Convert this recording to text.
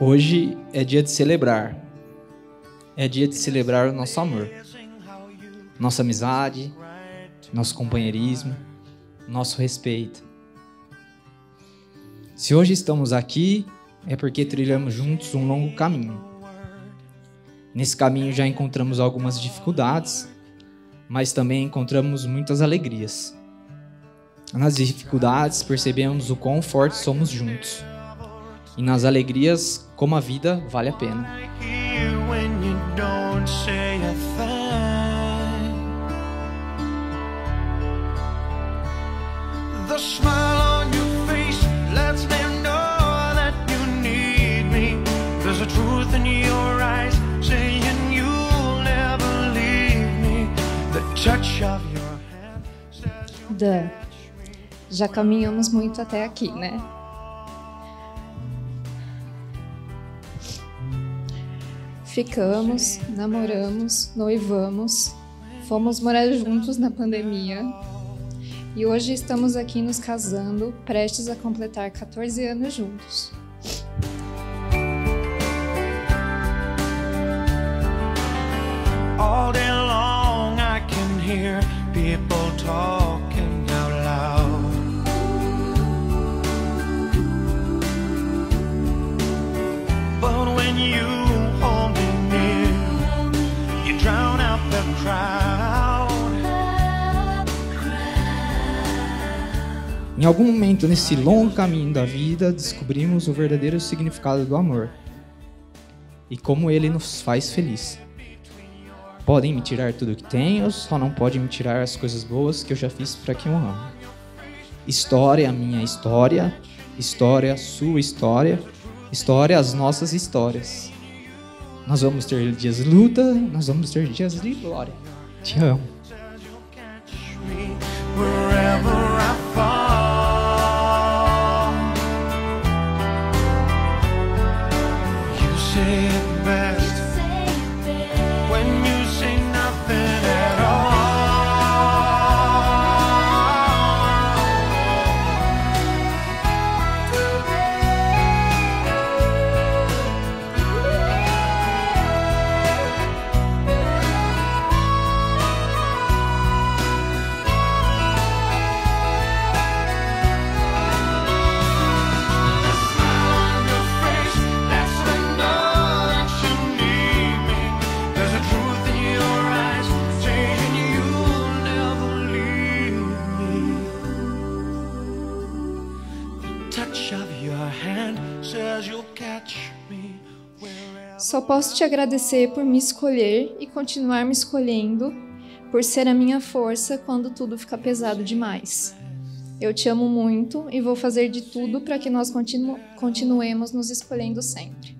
Hoje é dia de celebrar. É dia de celebrar o nosso amor, nossa amizade, nosso companheirismo, nosso respeito. Se hoje estamos aqui, é porque trilhamos juntos um longo caminho. Nesse caminho já encontramos algumas dificuldades, mas também encontramos muitas alegrias. Nas dificuldades percebemos o quão fortes somos juntos. E nas alegrias, como a vida vale a pena. Dan, já caminhamos muito até aqui, né? Ficamos, namoramos, noivamos, fomos morar juntos na pandemia e hoje estamos aqui nos casando, prestes a completar 14 anos juntos. All day long I can hear people talking out loud. But when you Em algum momento nesse longo caminho da vida, descobrimos o verdadeiro significado do amor e como ele nos faz feliz. Podem me tirar tudo que tenho, só não podem me tirar as coisas boas que eu já fiz para quem eu amo. História, minha história, história, sua história, história, as nossas histórias. Nós vamos ter dias de luta, nós vamos ter dias de glória. Te amo. ship. Só posso te agradecer por me escolher e continuar me escolhendo, por ser a minha força quando tudo fica pesado demais. Eu te amo muito e vou fazer de tudo para que nós continu continuemos nos escolhendo sempre.